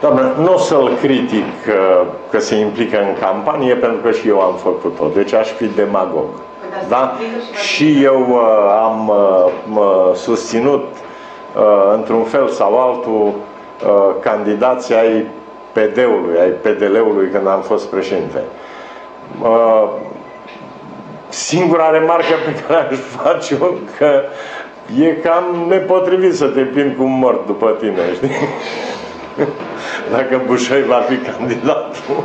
Doamne, nu o să-l critic uh, că se implică în campanie, pentru că și eu am făcut-o. Deci aș fi demagog. Da? Și eu uh, am uh, susținut într-un fel sau altul candidații ai PD-ului, ai PDL-ului când am fost președinte. Singura remarcă pe care aș face-o că e cam nepotrivit să te pin cu mort după tine, știi? لكن بوشي ما في كانديداته